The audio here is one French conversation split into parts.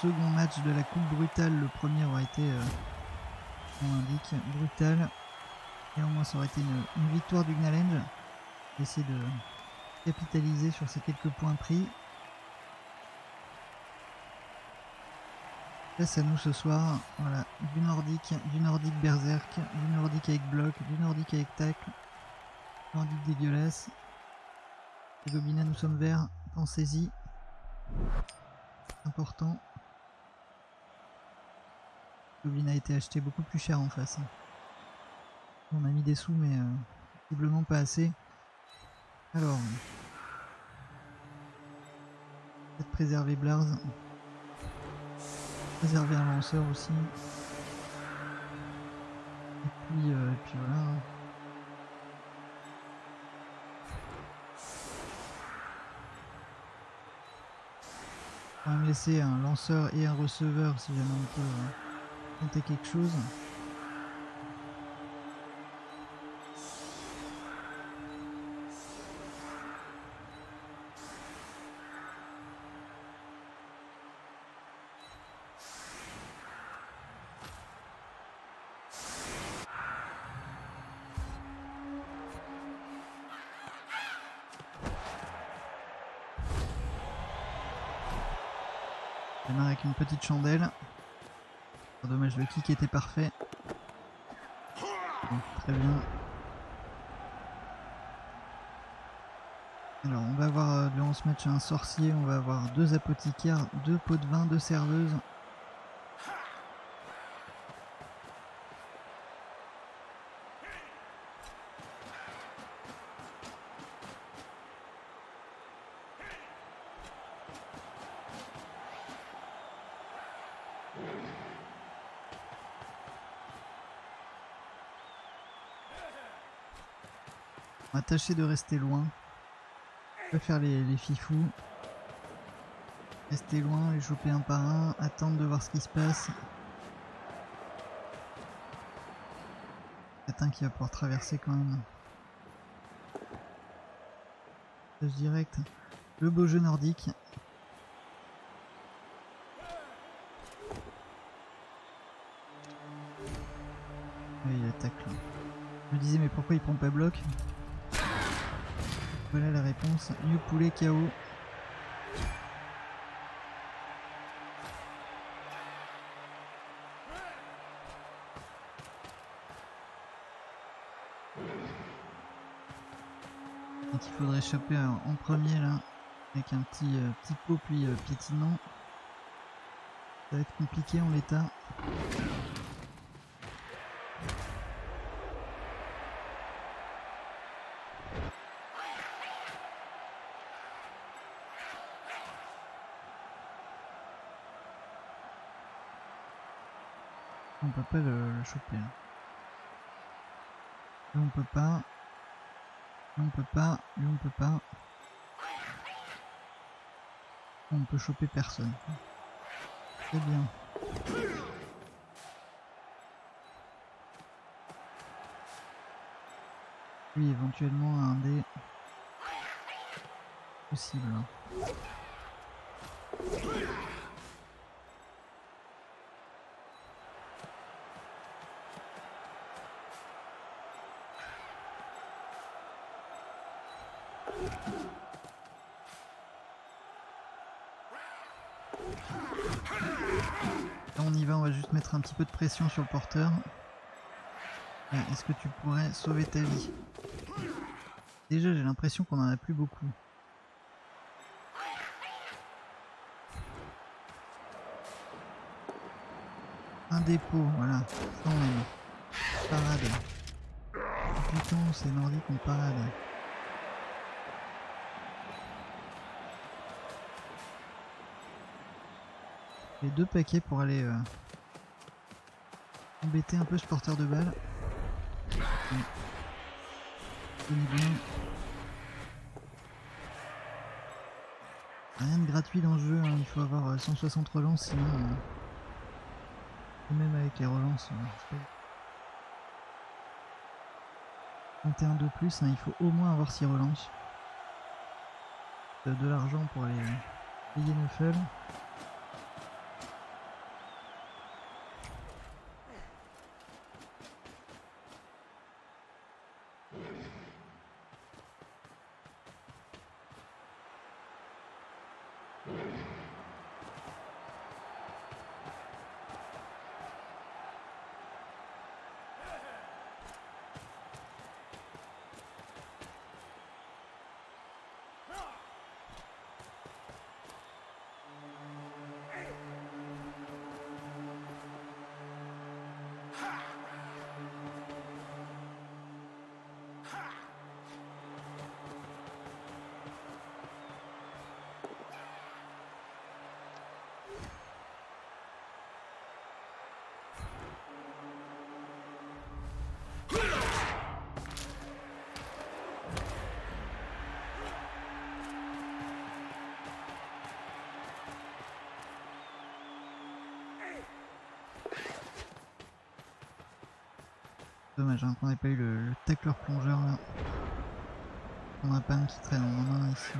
second match de la Coupe Brutale. Le premier aura été, euh, on indique, brutal. Et au moins ça aurait été une, victoire du Gnalenge. Essayer de capitaliser sur ces quelques points pris. Face à nous ce soir, voilà, du nordique, du nordique berserk, du nordique avec bloc, du nordique avec tacle, nordique dégueulasse. Les gobelins nous sommes verts, pensez-y. Important. Goblin a été acheté beaucoup plus cher en face. On a mis des sous mais euh, pas assez. Alors. Peut-être préserver Blars. Préserver un lanceur aussi. Et puis, euh, puis voilà. On va laisser un lanceur et un receveur si jamais on peut euh, tenter quelque chose. avec une petite chandelle. Le kick était parfait. très bien. Alors on va avoir euh, durant ce match un sorcier, on va avoir deux apothicaires, deux pots de vin, deux serveuses. Tâcher de rester loin. Pas faire les, les fifous. Rester loin, les choper un par un, attendre de voir ce qui se passe. Peut-être un qui va pouvoir traverser quand même. direct. Le beau jeu nordique. il attaque là. Je me disais mais pourquoi il prend pas bloc? Voilà la réponse. You poulet KO. Donc il faudrait choper en premier là, avec un petit, euh, petit pot puis euh. Ça va être compliqué en l'état. On peut choper. Hein. on peut pas. on peut pas. Lui on peut pas. On peut choper personne. Très bien. Oui, éventuellement un dé possible. Hein. On y va, on va juste mettre un petit peu de pression sur le porteur. Est-ce que tu pourrais sauver ta vie? Déjà j'ai l'impression qu'on en a plus beaucoup. Un dépôt, voilà. Parade. Putain, c'est nordique on parade. Les deux paquets pour aller euh, embêter un peu ce porteur de balle. Rien de gratuit dans le jeu, hein. il faut avoir 160 euh, relances sinon... Euh, même avec les relances... 31 de plus, hein, il faut au moins avoir 6 relances. De, l'argent pour aller Payé Neufel. Dommage hein, qu'on n'ait pas eu le, le plongeur là. On a pas un qui traîne en main ici.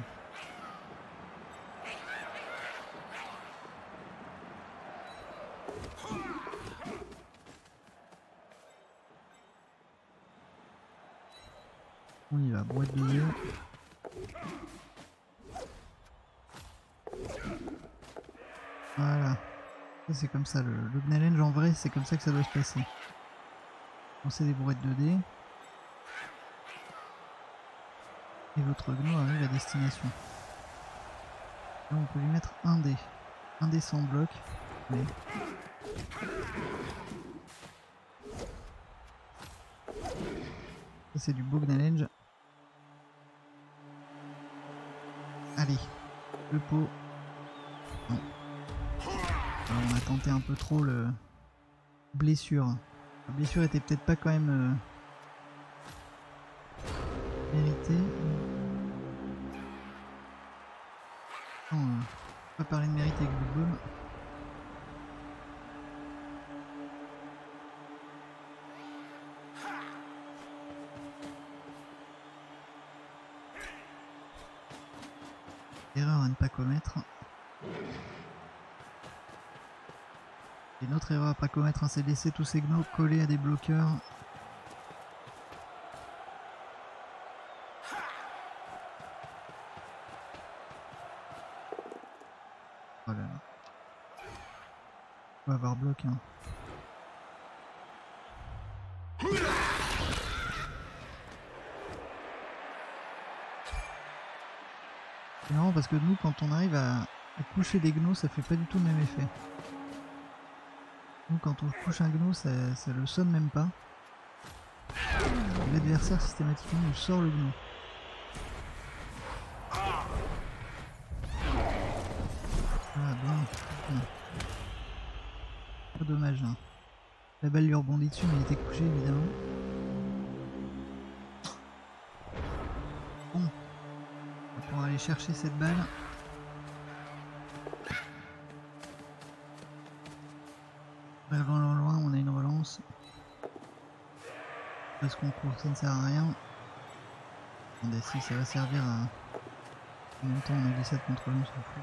On y va, boîte de jeu. Voilà. C'est comme ça, le, le en vrai, c'est comme ça que ça doit se passer. Lancer des bourrettes de dés. Et votre gnou arrive à destination. Là, on peut lui mettre un dé. Un dé sans bloc. Ça, c'est du beau Gnalenge. Allez, le pot. Alors, on a tenté un peu trop le blessure. La blessure était peut-être pas quand même euh, méritée. Non, euh, pas parler de mérite avec Blue Bomb. Erreur à ne pas commettre. Et notre erreur à pas commettre, hein, c'est laisser tous ces gnous collés à des bloqueurs. Oh là là. On va avoir bloc. Hein. C'est marrant parce que nous, quand on arrive à, à coucher des gnous, ça fait pas du tout le même effet. Quand on couche un gnou, ça, ça le sonne même pas. L'adversaire systématiquement nous sort le gnou. Ah bien, bien. Pas dommage. Hein. La balle lui rebondit dessus, mais il était couché évidemment. Bon. On va aller chercher cette balle. Ça ne sert à rien. Attendez, si ça va servir à. En même temps, on a glissade contre on s'en fout.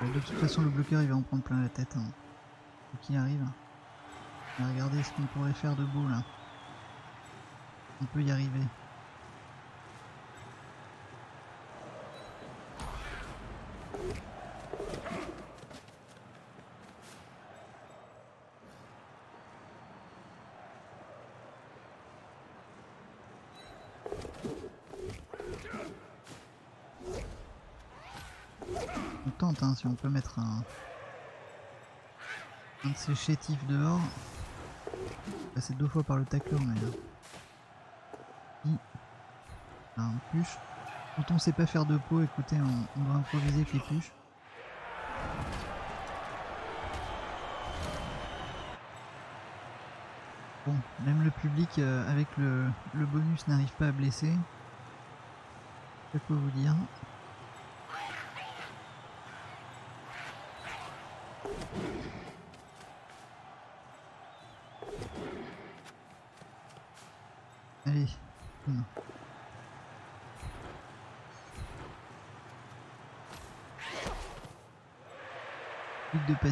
Bon, de toute façon, le bloqueur il va en prendre plein la tête. Hein. Faut qu'il arrive. Regarder ce qu'on pourrait faire de beau là. On peut y arriver. On tente hein, on peut mettre un, de ces chétifs dehors. Passer deux fois par le tacleur mais là. Hi. Ah, un push. Quand on sait pas faire de peau, écoutez, on, on doit improviser avec les puches. Bon, même le public euh, avec le, le bonus n'arrive pas à blesser. Je peux vous dire. Allez,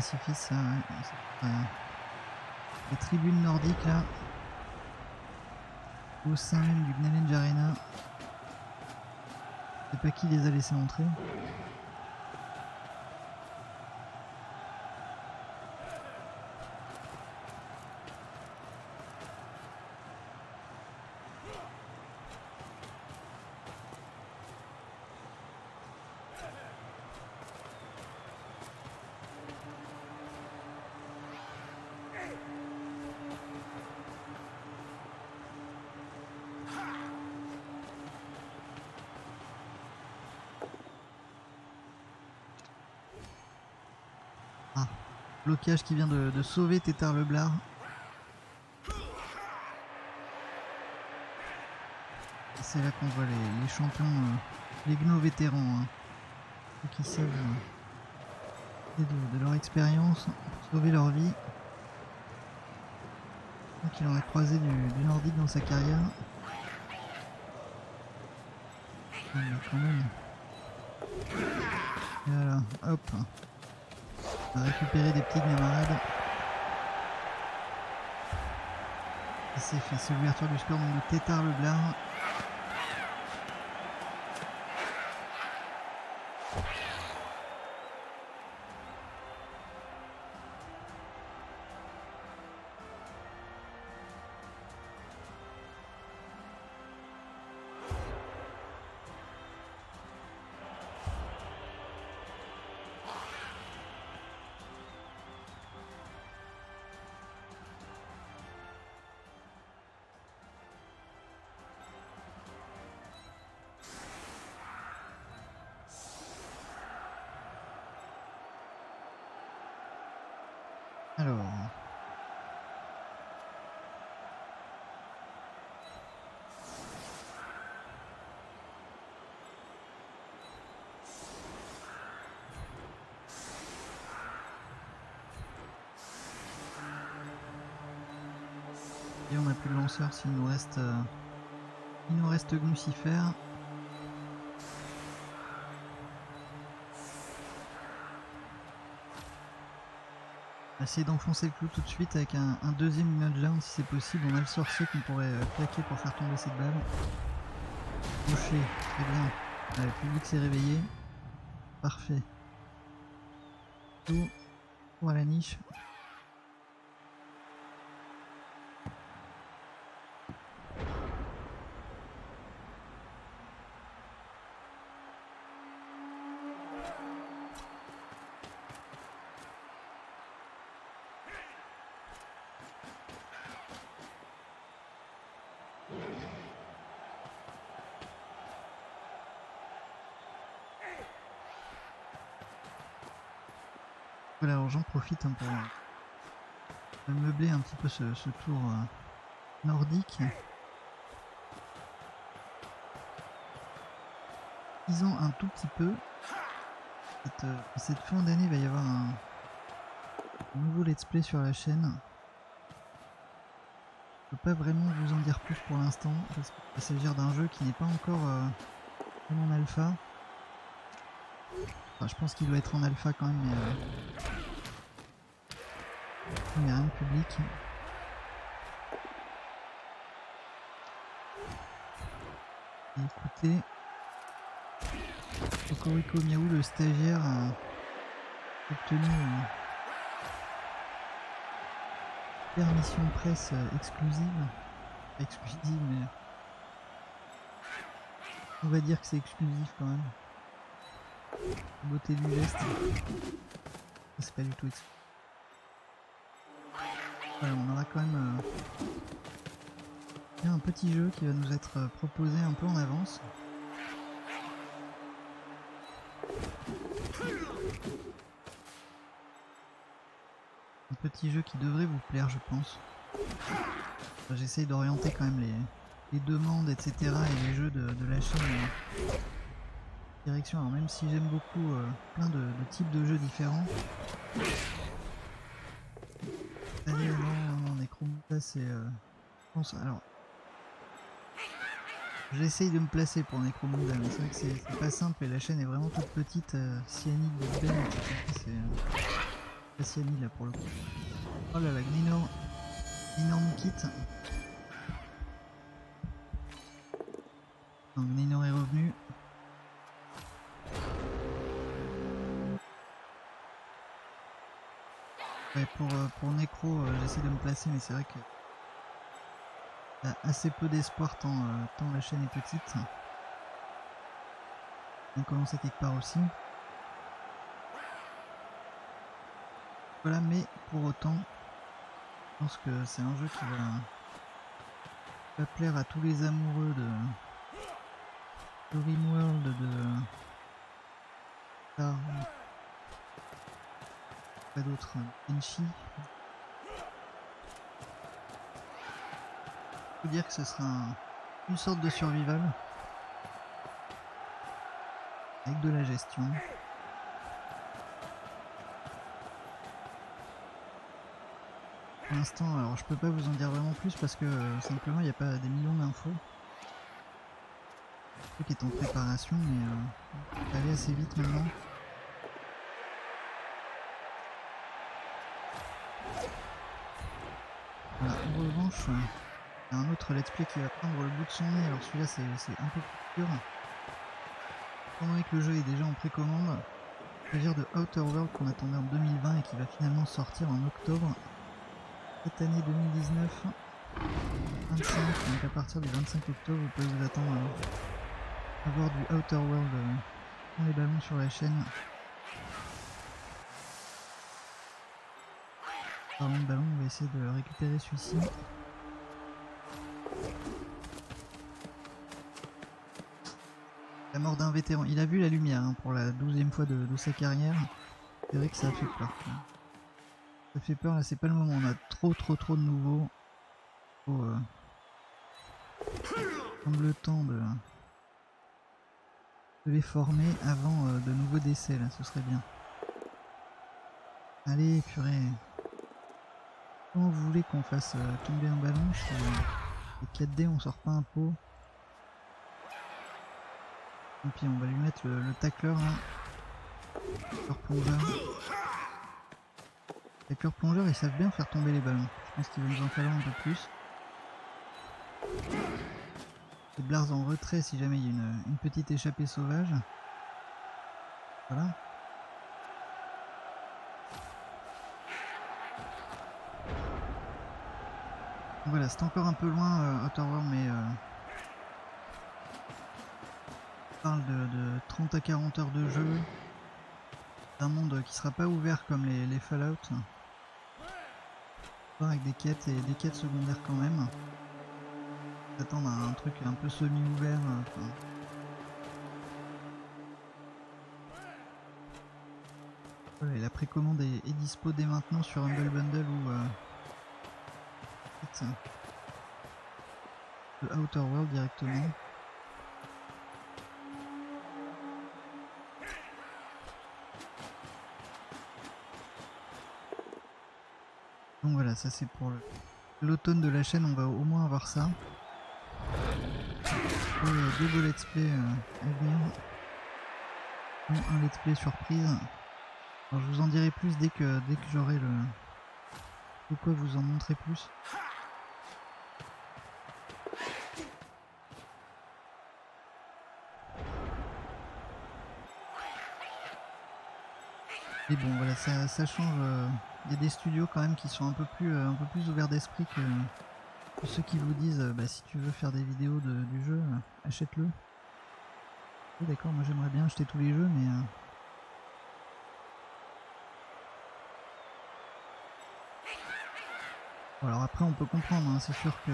C'est, euh, les tribunes nordiques là, au sein même du Gnalenge Arena. Je sais pas qui les a laissés entrer. Qui vient de, sauver Tétard Leblard. C'est là qu'on voit les, champions, euh, les gnos vétérans, hein. qui savent euh, de, leur expérience sauver leur vie. Donc il en a croisé du, du nordique dans sa carrière. Quand même. Voilà, hop. On récupérer des petits camarades. Et c'est fait, c'est l'ouverture du score donc de Tétard Leblard. Alors. Et on n'a plus de lanceur s'il nous reste. euh, il nous reste Glucifer. Essayer d'enfoncer le clou tout de suite avec un, deuxième nudgedown si c'est possible. On a le sorcier qu'on pourrait euh, claquer pour faire tomber cette balle. Gaucher, très bien. Ah, le public s'est réveillé. Parfait. Tout pour la niche. Voilà, alors j'en hein, pour euh, meubler un petit peu ce, tour euh, nordique. Disons un tout petit peu. Cette, euh, cette fin d'année, il va y avoir un, nouveau let's play sur la chaîne. Je peux pas vraiment vous en dire plus pour l'instant, parce qu'il va s'agir d'un jeu qui n'est pas encore euh, en alpha. Enfin, je pense qu'il doit être en alpha quand même, mais, il n'y a rien public. Et écoutez, Cocorico Miaou, le stagiaire, a obtenu une permission presse euh, exclusive. Exclusive, mais on va dire que c'est exclusif quand même. Beauté du geste. C'est pas du tout exclusif. On aura quand même euh, un petit jeu qui va nous être euh, proposé un peu en avance. Un petit jeu qui devrait vous plaire, je pense. J'essaye d'orienter quand même les, demandes, etc. et les jeux de, la chaîne en direction. Alors même si j'aime beaucoup euh, plein de types de jeux différents. Allez, non, non, Necromunda, c'est... euh. Alors... J'essaye de me placer pour Necromunda, mais c'est vrai que c'est pas simple et la chaîne est vraiment toute petite. Euh, Cyanide, Big Ben. C'est... euh, Cassiani là pour le coup. Oh là là, Gnino. Énorme kit. Donc Gnino est revenu. Pour, euh, pour Necro, euh, j'essaie de me placer, mais c'est vrai que a assez peu d'espoir tant, euh, tant la chaîne est petite. On commence à quelque part aussi. Voilà, mais pour autant, je pense que c'est un jeu qui va, va plaire à tous les amoureux de, de Rimworld, de Star, pas d'autres, Enchi. Faut dire que ce sera un- une sorte de survival avec de la gestion. Pour l'instant, alors je peux pas vous en dire vraiment plus parce que euh, simplement il n'y a pas des millions d'infos. Le truc est en préparation, mais euh, aller assez vite maintenant. En revanche, euh, il y a un autre let's play qui va prendre le bout de son nez. Alors celui-là c'est un peu plus dur. Donné que le jeu est déjà en précommande, veux dire de Outer World qu'on attendait en 2020 et qui va finalement sortir en octobre cette année 2019 25 donc à partir du 25 octobre vous pouvez vous attendre à avoir du Outer World euh, dans les ballons sur la chaîne ballon on va essayer de récupérer celui-ci la mort d'un vétéran il a vu la lumière hein, pour la douzième fois de, sa carrière c'est vrai que ça a fait peur. Ça fait peur, là c'est pas le moment, on a trop trop trop de nouveaux. Faut euh, prendre le temps de, de les former avant euh, de nouveaux décès là, ce serait bien. Allez purée. Comment vous voulez qu'on fasse euh, tomber un ballon si les 4D on sort pas un pot Et puis on va lui mettre le, le tacleur là. Leur plongeur. Avec leurs plongeurs, ils savent bien faire tomber les ballons. Je pense qu'il va nous en falloir un peu plus. Les Blars en retrait si jamais il y a une petite échappée sauvage. Voilà. Voilà, c'est encore un peu loin euh, Outer World, mais euh, on parle de, de 30 à 40 heures de jeu. Un monde qui sera pas ouvert comme les, Fallout. Avec des quêtes et des quêtes secondaires quand même. S'attendre à un truc un peu semi-ouvert. euh, enfin. La précommande est, est dispo dès maintenant sur Humble Bundle ou de Outer World directement. Donc voilà, ça c'est pour le- l'automne de la chaîne, on va au moins avoir ça. Et euh, deux beaux let's play euh, à venir. Un let's play surprise. Je vous en dirai plus dès que dès que j'aurai le. De quoi vous en montrer plus. Et bon voilà, ça, change. euh, Il y a des studios quand même qui sont un peu plus, euh, un peu plus ouverts d'esprit que, ceux qui vous disent euh, bah, si tu veux faire des vidéos du jeu, achète-le. Oui, D'accord, moi j'aimerais bien acheter tous les jeux, mais. Bon, alors après on peut comprendre, hein, c'est sûr que.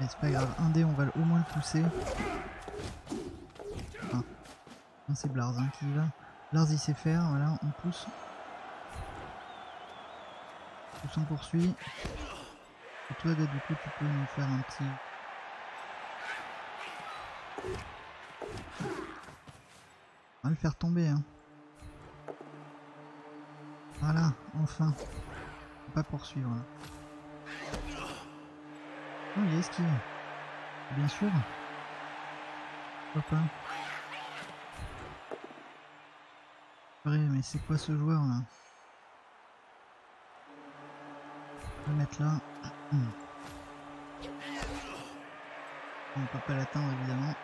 Mais c'est pas grave, un dé on va au moins le pousser. C'est Blars hein, qui va. Blars il sait faire, voilà, on pousse. Pousse on poursuit. Et toi du coup tu peux nous faire un petit. On va le faire tomber hein. Voilà, enfin. Faut pas poursuivre. là. Oh, il esquive. Bien sûr. Pourquoi mais c'est quoi ce joueur là? On va mettre là. On peut pas l'atteindre évidemment.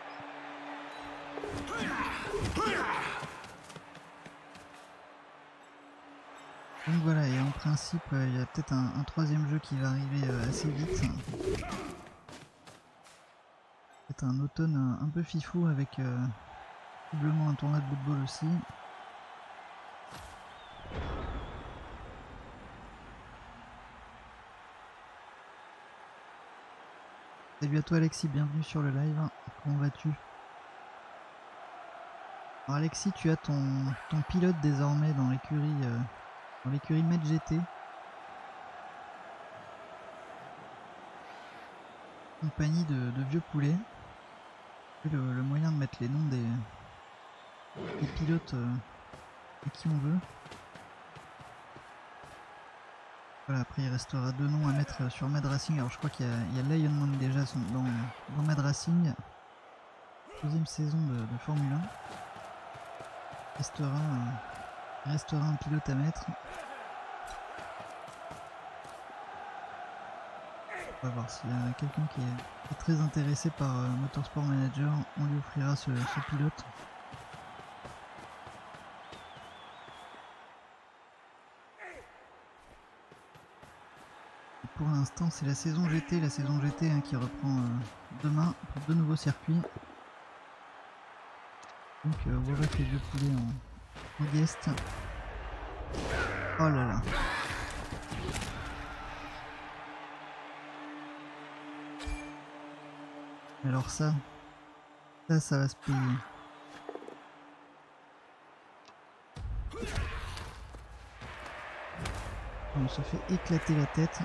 Donc voilà, et en principe, euh, il y a peut-être un, troisième jeu qui va arriver euh, assez vite. Peut-être un automne un, peu fifou avec euh, probablement un tournoi de football aussi. Salut à toi Alexis, bienvenue sur le live. Comment vas-tu? Alors Alexis, tu as ton, pilote désormais dans l'écurie euh, dans l'écurie GT. Compagnie de, vieux poulets. Le, le, moyen de mettre les noms des, pilotes euh, à qui on veut. Après il restera deux noms à mettre sur Mad Racing. Alors je crois qu'il y a, Lionman déjà dans, dans Mad Racing. Deuxième saison de, Formule 1. Restera, restera un pilote à mettre. On va voir s'il y a quelqu'un qui, est très intéressé par euh, Motorsport Manager, on lui offrira ce pilote. C'est la saison GT, la saison GT hein, qui reprend euh, demain pour de nouveaux circuits. Donc euh, voilà les vieux poulets en, en guest. Oh là là. Alors ça, ça, ça va se payer. On se fait éclater la tête.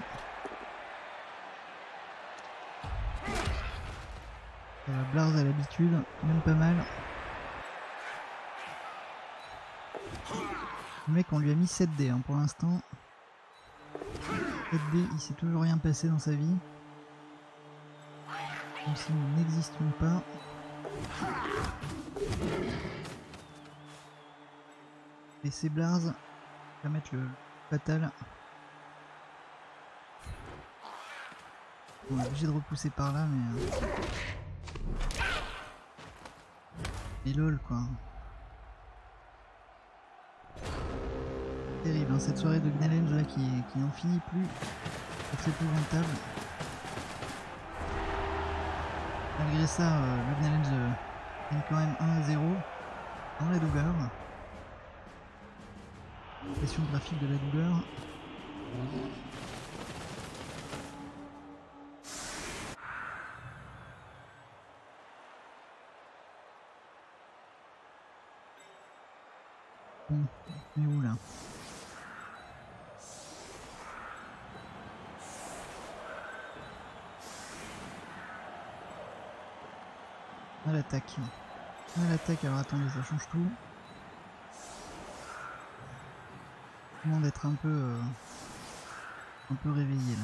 Blars à l'habitude, même pas mal. Le mec on lui a mis 7D hein, pour l'instant. 7D, il s'est toujours rien passé dans sa vie. Comme si nous n'existions pas. Et c'est Blars, va mettre le fatal. On est obligé de repousser par là mais... Euh, et lol quoi. Terrible hein, cette soirée de Gnalenge qui, qui n'en finit plus. C'est épouvantable. Malgré ça, euh, le gagne quand même 1 à 0 dans la douleur. Pression graphique de la douleur. Où là À l'attaque. À l'attaque, alors attendez, ça change tout. Comment d'être un peu euh, un peu réveillé là.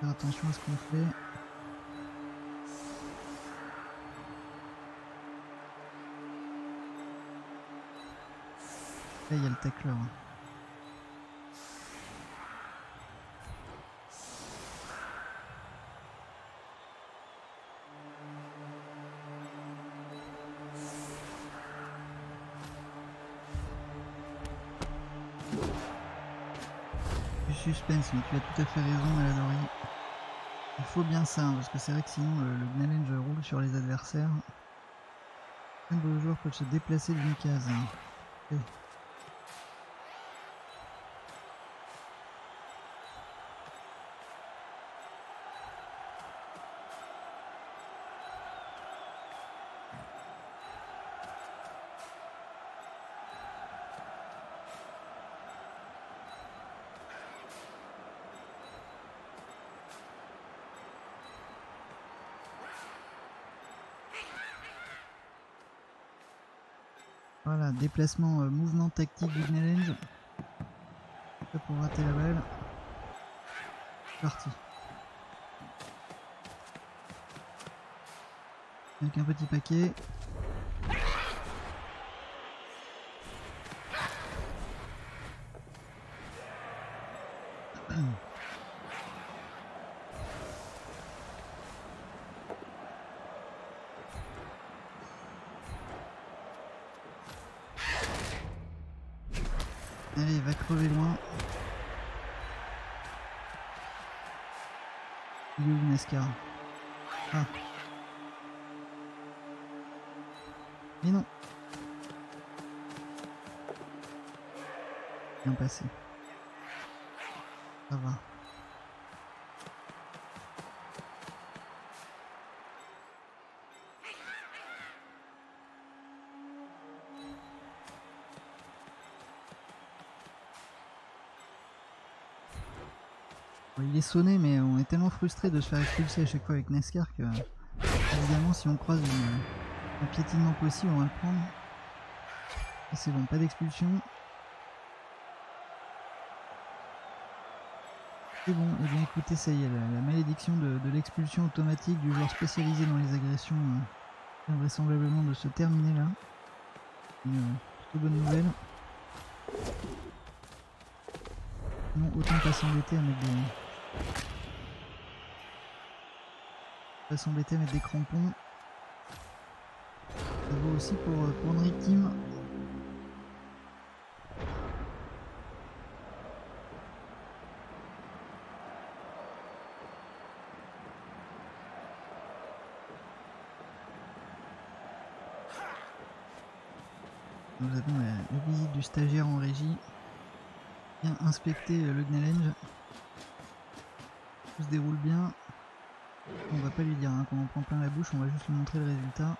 Faire attention à ce qu'on fait. Là, il y a le tacler. Du suspense, mais tu as tout à fait raison, Maladori. Il faut bien ça, parce que c'est vrai que sinon le, le roule sur les adversaires. Un de joueurs peuvent se déplacer d'une case. Hein. Voilà, déplacement, euh, mouvement tactique du Gnelenge. pour rater la balle. Parti. Avec un petit paquet. Sonné, mais on est tellement frustré de se faire expulser à chaque fois avec Nescar que, évidemment, si on croise un piétinement possible, on va le prendre. Et c'est bon, pas d'expulsion. C'est bon, et bien écoutez, ça y est, la, malédiction de, l'expulsion automatique du joueur spécialisé dans les agressions euh, vient vraisemblablement de se terminer là. Une euh, bonne nouvelle. Non, autant pas s'embêter à mettre des, va s'embêter à mettre des crampons. Ça vaut aussi pour, euh, pour une victime. Nous avons la, visite du stagiaire en régie. Bien inspecter euh, le Gnalenge tout se déroule bien. On va pas lui dire hein, qu'on en prend plein la bouche, on va juste lui montrer le résultat.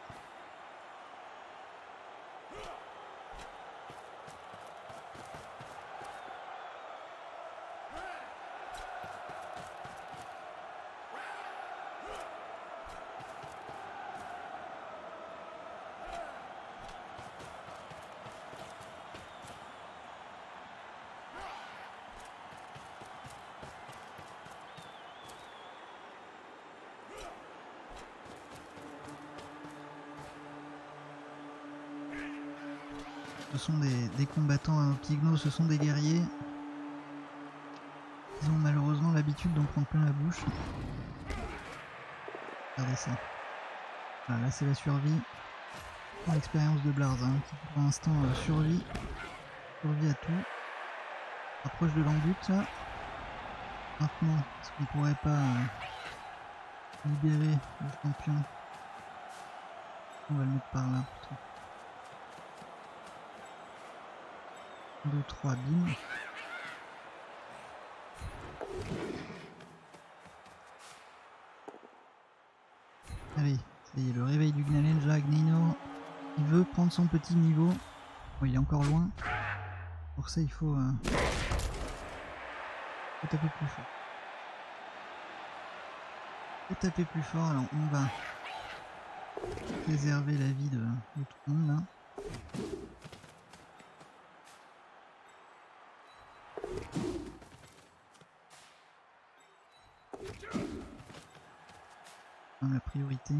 Pygno, ce sont des guerriers. Ils ont malheureusement l'habitude d'en prendre plein la bouche. Regardez ça. là c'est la survie. L'expérience de Blars, hein, qui pour l'instant euh, survit. Survie à tout. Approche de l'embut là. Maintenant, est-ce qu'on pourrait pas euh, libérer le champion? On va le mettre par là plutôt. 2, 3, bim. Allez, ça y est, le réveil du Gnalenja, Gnino. Il veut prendre son petit niveau. Bon, il est encore loin. Pour ça, il faut, euh, faut taper plus fort. Faut taper plus fort, alors on va préserver la vie de, de tout le monde là. Pas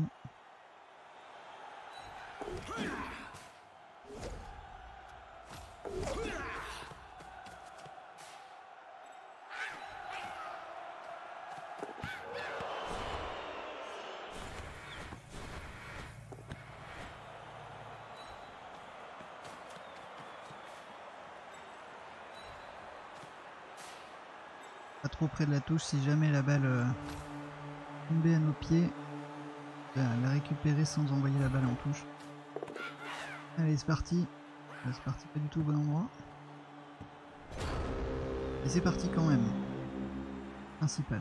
trop près de la touche si jamais la balle euh, tombait à nos pieds la, récupérer sans envoyer la balle en touche. Allez, c'est parti. C'est parti pas du tout au bon endroit. Et c'est parti quand même. Principal.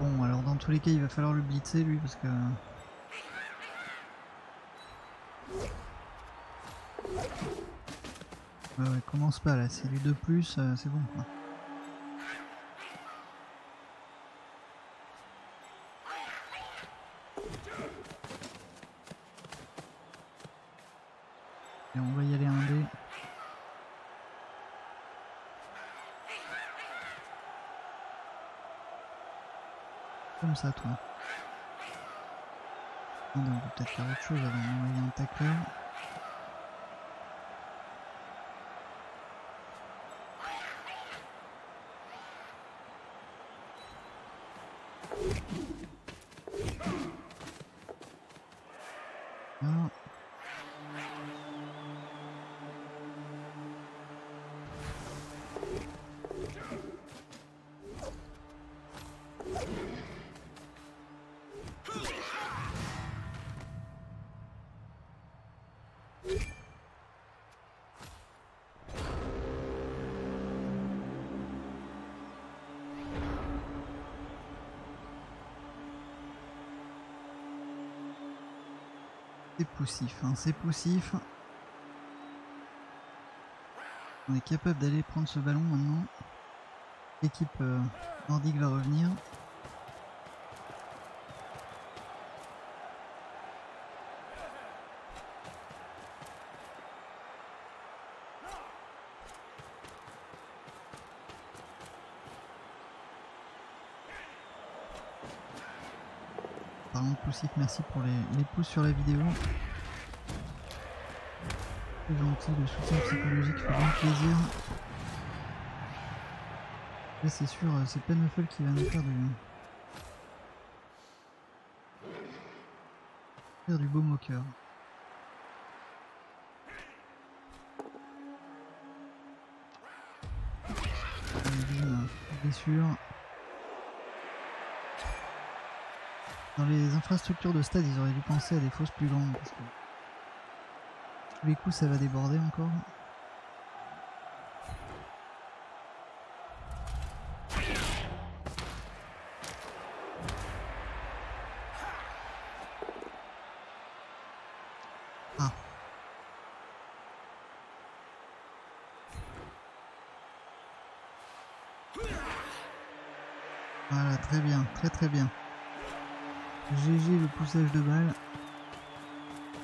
Bon, alors dans tous les cas, il va falloir le blitzer lui parce que. Ouais, ouais, commence pas là, c'est du 2, euh, c'est bon quoi. Et on va y aller un dé. Comme ça, toi. on peut peut-être faire autre chose avant d'envoyer un tacleur. C'est poussif, hein, c'est poussif. On est capable d'aller prendre ce ballon maintenant. L'équipe euh, nordique va revenir. Merci pour les, pouces sur la vidéo. Gentil, le soutien psychologique fait bien plaisir. Là c'est sûr, euh, c'est Penofel qui va nous faire du... faire du beau moqueur. Bien sûr. Dans les infrastructures de stade, ils auraient dû penser à des fosses plus grandes parce que les coups ça va déborder encore. Ah. Voilà, très bien, très très bien. GG le poussage de balle.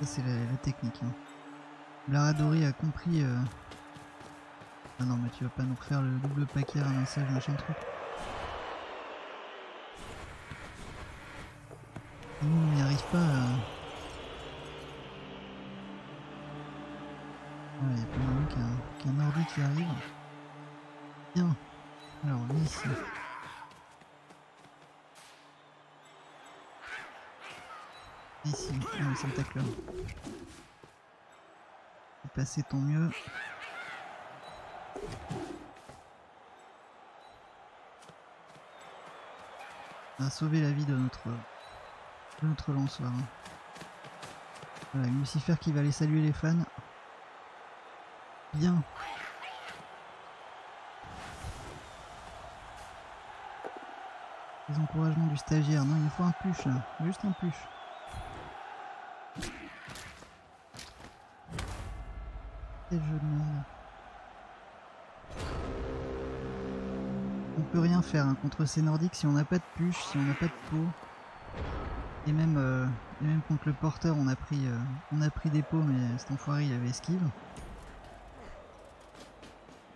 Ça c'est la, technique. Hein. A compris... Euh... Ah non mais tu vas pas nous refaire le double paquet ramassage machin truc. Nous on n'y arrive pas. Il y a pas moyen qu'un qu ordi qui arrive. Bien. Alors on est ici. Ici, ah, c'est le. Passer ton mieux. On va sauver la vie de notre, de notre lançoir. Voilà, Lucifer qui va aller saluer les fans. Bien. Les encouragements du stagiaire. Non, il faut un pluche là. Juste un pluche. On peut rien faire hein, contre ces nordiques si on n'a pas de puce, si on n'a pas de peau. Et même, euh, même contre le porteur on a pris euh, on a pris des pots mais cet enfoiré il avait esquive.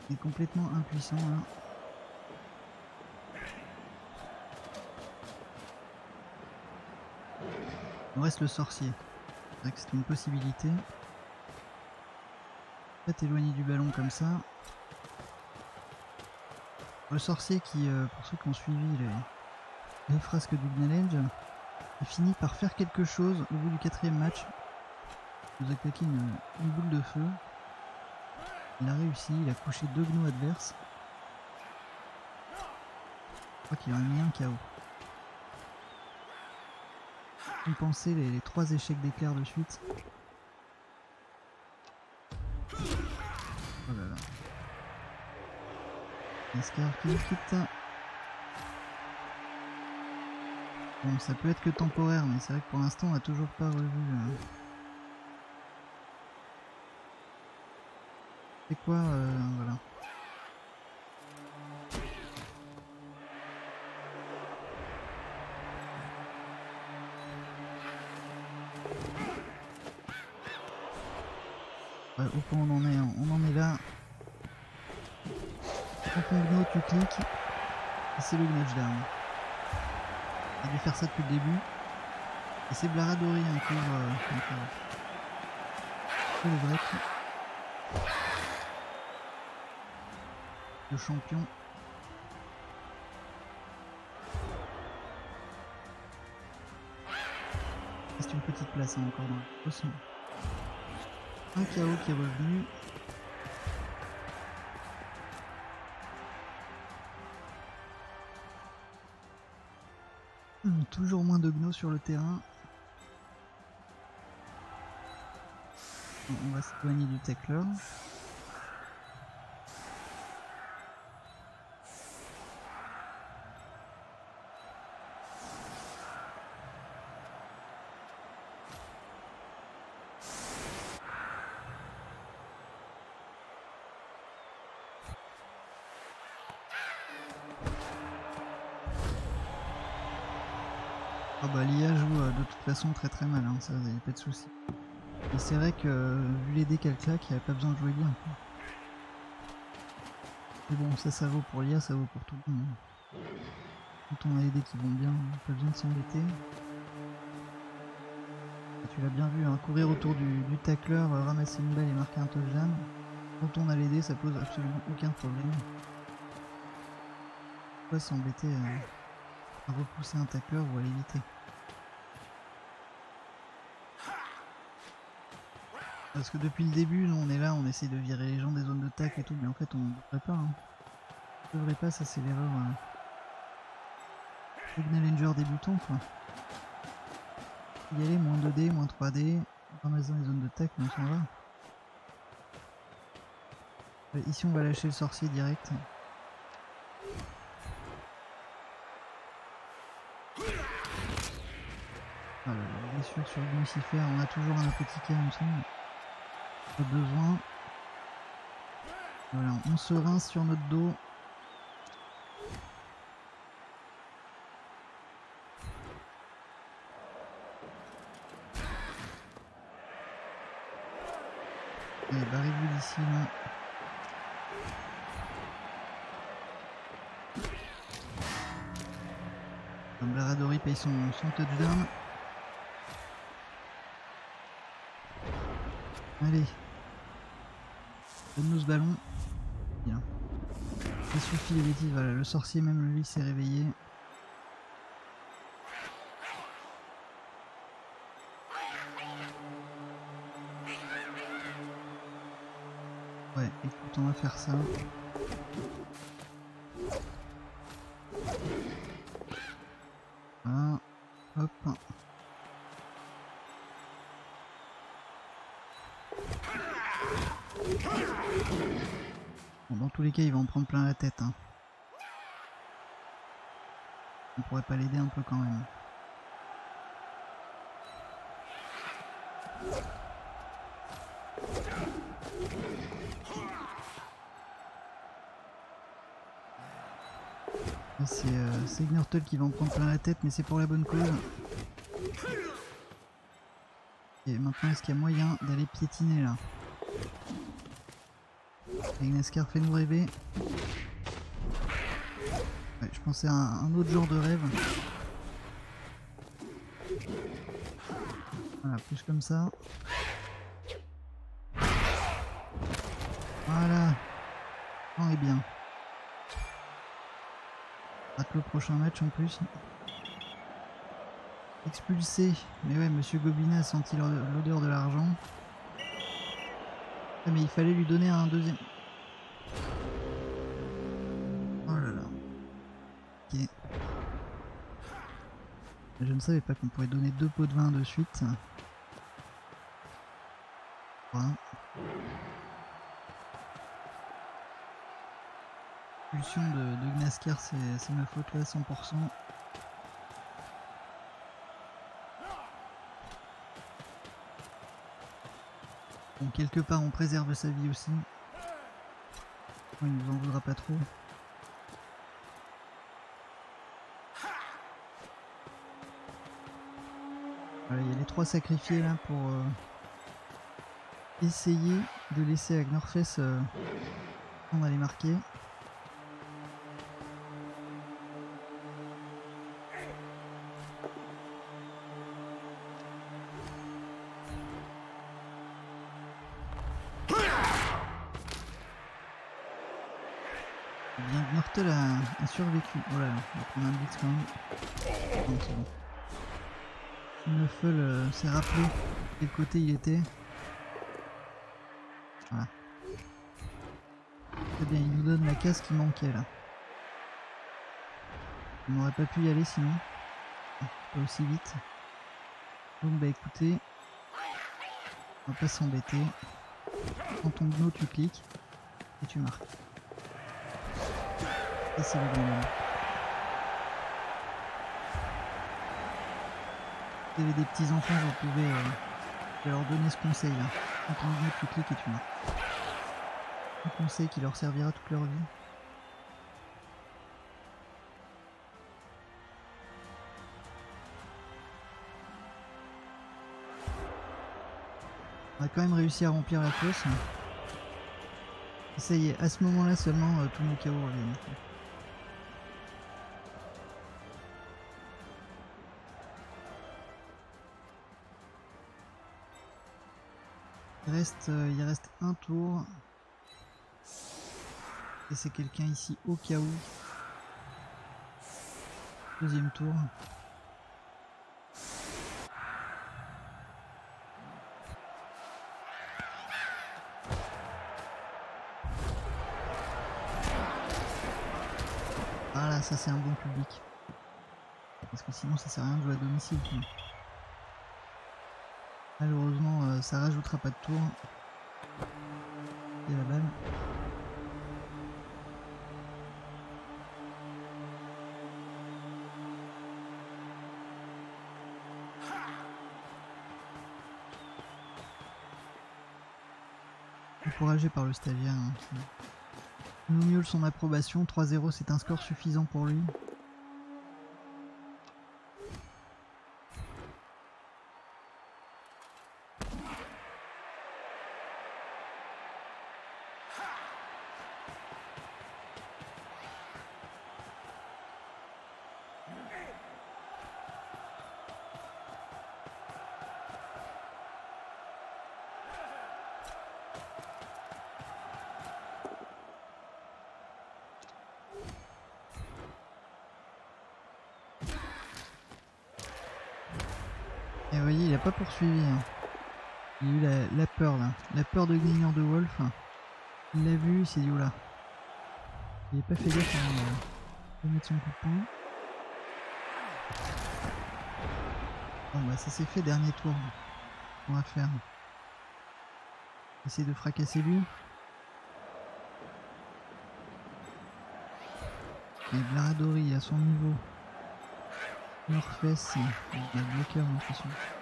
Il est complètement impuissant là. Il reste le sorcier. C'est une possibilité éloigné du ballon comme ça. Le sorcier qui, euh, pour ceux qui ont suivi les, frasques du Gnalenge, a fini par faire quelque chose au bout du quatrième match. Il nous a claqué une, boule de feu. Il a réussi, il a couché deux gnous adverses. Je crois qu'il a mis un KO. Compenser les, les trois échecs d'éclair de suite. Qui quitte. Bon, ça peut être que temporaire, mais c'est vrai que pour l'instant, on n'a toujours pas revu. euh, C'est quoi euh, Voilà. Ouais, point on en est, hein. on en tu cliques, et c'est le down. On a dû faire ça depuis le début. Et c'est Blaradori hein, ouvre euh, le break. Le champion. Reste une petite place hein, encore dans le poisson. Un KO qui est revenu. Toujours moins de gnos sur le terrain. On va s'éloigner du tackler. Très très mal, hein, ça y a pas de souci. Et c'est vrai que vu les dés qu'elle claque, il n'y a pas besoin de jouer bien. Mais bon, ça ça vaut pour l'IA, ça vaut pour tout le monde. Quand on a les dés qui vont bien, pas besoin de s'embêter. Et Tu l'as bien vu, hein, courir autour du, du ramasser une balle et marquer un touchdown. Quand on a les dés, ça pose absolument aucun problème. Pourquoi s'embêter euh, à repousser un tacleur ou à l'éviter? Parce que depuis le début, nous, on est là, on essaie de virer les gens des zones de tacle et tout, mais en fait on ne devrait pas. Hein. On devrait pas, ça c'est l'erreur. Hein. Signaler débutant quoi. Y aller, moins 2D, moins 3D, on ramasse dans les zones de tacle, mais on s'en va. Euh, Ici on va lâcher le sorcier direct. Voilà, bien sûr sur le Lucifer, on a toujours un apothicaire il me semble. Pas besoin. Voilà, on se rince sur notre dos. Allez, barrez-vous d'ici là. Blaradori paye son, son touchdown. Allez. Donne-nous ce ballon. Bien. Ça suffit les bêtises, voilà, le sorcier même lui s'est réveillé. Ouais, écoute, on va faire ça. Bon, dans tous les cas, il va en prendre plein la tête. Hein. On pourrait pas l'aider un peu quand même. Là, C'est euh, qui va en prendre plein la tête, mais c'est pour la bonne cause. Et maintenant, est-ce qu'il y a moyen d'aller piétiner là? Ignaskar, fais-nous rêver. Ouais, je pensais à un, autre genre de rêve. Voilà, plus comme ça. Voilà. On est bien. Rate le prochain match en plus. Expulsé. Mais ouais, Monsieur Gobinet a senti l'o- l'odeur de l'argent. Ah, mais il fallait lui donner un deuxième. Je ne savais pas qu'on pouvait donner deux pots de vin de suite. Voilà. Pulsion de, de Gnascar, c'est ma faute là, 100%. Bon, quelque part, on préserve sa vie aussi. Il nous en voudra pas trop. Voilà, il y a les trois sacrifiés là pour euh, essayer de laisser Agnorfess euh, on va les marquer. Bien, Nortel a, a, survécu. Oh là là, on prendre un blitz quand même. Neufel euh, s'est rappelé quel côté il était. Voilà. Très bien, il nous donne la case qui manquait là. On n'aurait pas pu y aller sinon. Pas aussi vite. Donc bah écoutez, on va pas s'embêter. Quand ton gno tu cliques et tu marques. Ça c'est le bon moment. Vous avez des petits enfants, vous pouvez euh, leur donner ce conseil là. Quand ton gno tu cliques et tu marques. Un conseil qui leur servira toute leur vie. On a quand même réussi à remplir la fosse. Ça y est, à ce moment-là seulement, euh, tout mon chaos revient. Il reste, euh, il reste un tour. Et c'est quelqu'un ici au cas où. Deuxième tour. Voilà, ça c'est un bon public. Parce que sinon ça sert à rien de jouer à domicile. Malheureusement, euh, ça rajoutera pas de tour. Et la balle. Encouragé par le stagiaire hein, nous miaule son approbation. 3-0, c'est un score suffisant pour lui. Hein. Il a eu la, peur là. La peur de Glignant de Wolf. Il l'a vu, il s'est dit oula. Il n'a pas fait gaffe à de mettre son coup de poing. Bon bah ça s'est fait, dernier tour. On va faire. Essayer de fracasser lui. Et Blaradori à son niveau. Norfess, il y a bloqueur j'ai l'impression.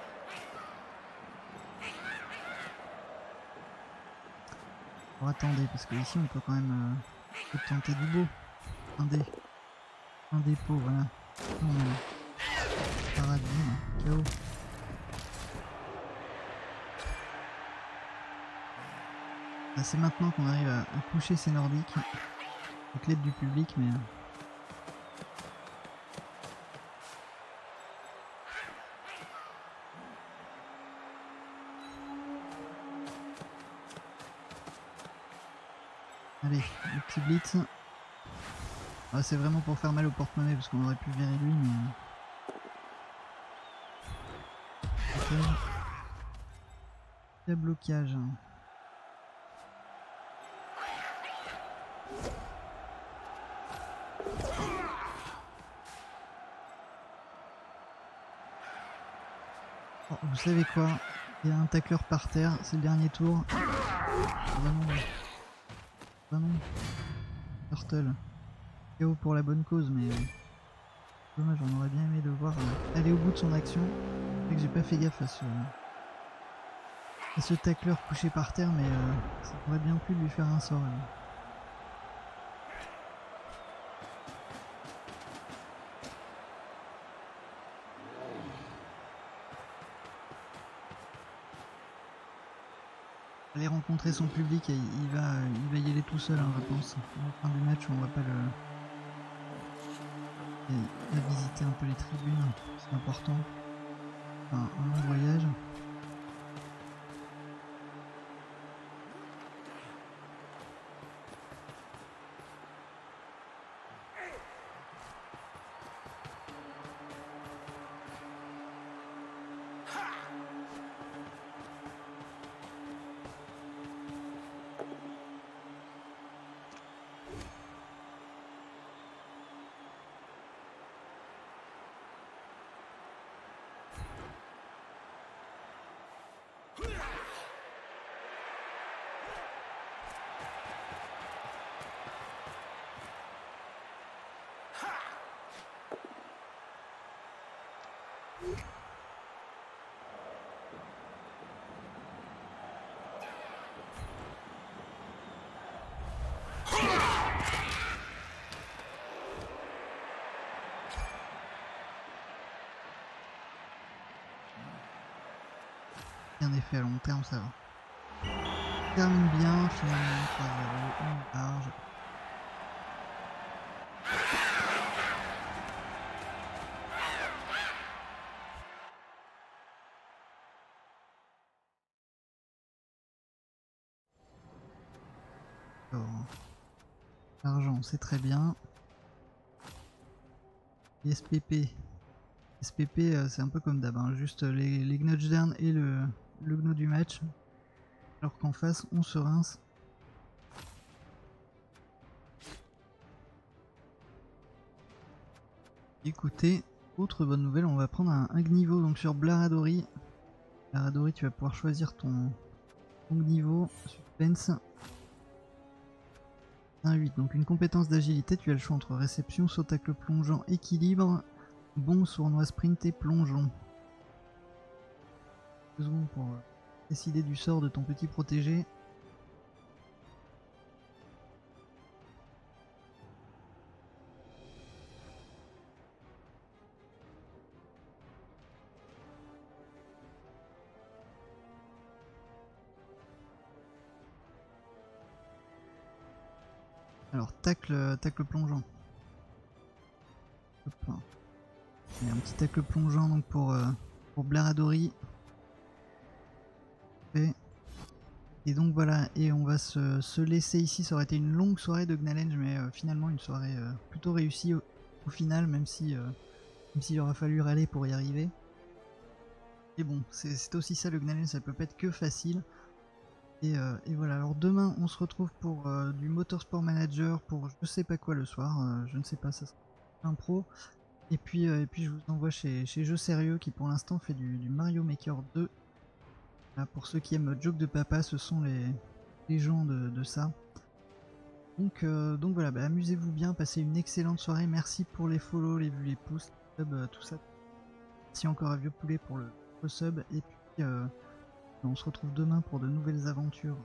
Attendez, parce que ici on peut quand même euh, tenter du beau. Un dé. Un dépôt, voilà. Non, Paradigme, KO. Ah, C'est maintenant qu'on arrive à, à coucher ces nordiques. Avec l'aide du public, mais... blitz. Ah, c'est vraiment pour faire mal au porte-monnaie parce qu'on aurait pu virer lui, mais. Il blocage. Oh, vous savez quoi? Il y a un tacleur par terre, c'est le dernier tour. Vraiment. Vraiment. Turtle. KO pour la bonne cause, mais. Dommage, on aurait bien aimé le voir euh, aller au bout de son action. C'est que j'ai pas fait gaffe à ce. Et ce tacleur couché par terre, mais euh, ça pourrait bien plus lui faire un sort. Aller rencontrer son public et il va, il va y aller tout seul, hein, je pense. À la fin du match, on va pas le. Visiter un peu les tribunes, c'est important. Un long voyage. Effet à long terme, ça va. Termine bien, finalement 3-0, une large. L'argent, c'est très bien. SPP. SPP, euh, c'est un peu comme d'hab, hein, juste les, les down et le, le gno du match. Alors qu'en face, on se rince. Écoutez, autre bonne nouvelle, on va prendre un, un niveau donc sur Blaradori. Blaradori, tu vas pouvoir choisir ton, ton niveau. Suspense. 1 8, donc une compétence d'agilité, tu as le choix entre réception, saut tacle plongeant, équilibre, bon sournois sprint et plongeon. Secondes pour euh, décider du sort de ton petit protégé. Alors tacle, tacle plongeant. Un petit tacle plongeant donc pour, euh, pour Blaradori. Et, donc voilà, et on va se, se laisser ici. Ça aurait été une longue soirée de Gnalenge, mais euh, finalement une soirée euh, plutôt réussie au, final, même si euh, même s'il aura fallu râler pour y arriver. Et bon, c'est aussi ça le Gnalenge, ça peut pas être que facile. Et, voilà, alors demain on se retrouve pour du Motorsport Manager, pour je sais pas quoi le soir, je ne sais pas, ça sera un pro. Et puis, et puis je vous envoie chez, chez Jeux Sérieux qui pour l'instant fait du, du Mario Maker 2. Là, pour ceux qui aiment Joke de Papa, ce sont les, gens de, ça. Donc, euh, donc voilà, bah, amusez-vous bien, passez une excellente soirée. Merci pour les follow, les vues, les pouces, les subs, euh, tout ça. Merci encore à Vieux Poulet pour le, le sub. Et puis, euh, on se retrouve demain pour de nouvelles aventures.